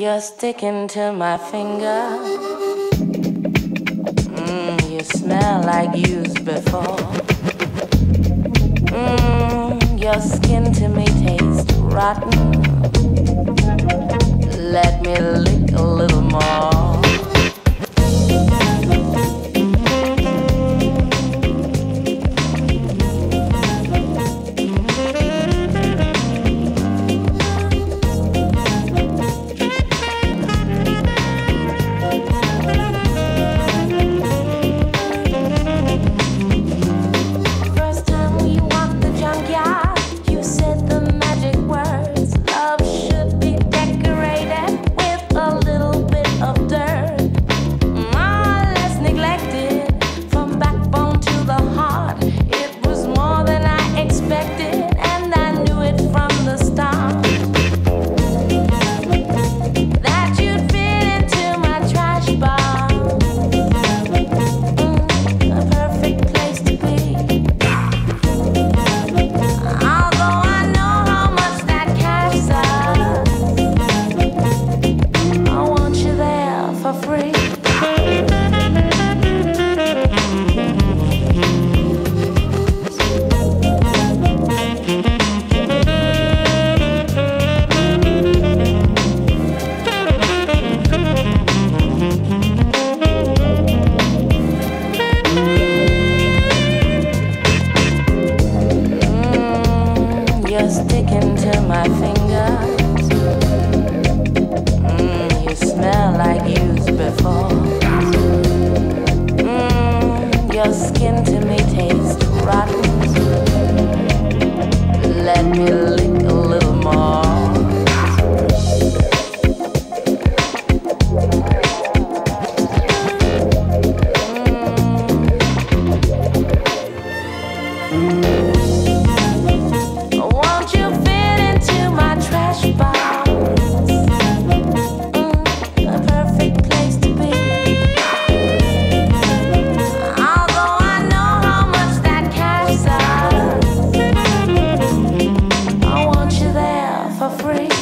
You're sticking to my finger. Mm, you smell like used before. Mm, your skin to me tastes rotten. Let me lick a little. sticking to my fingers. Mm, you smell like used before. Mm, your skin to me tastes rotten. Let me lick. break.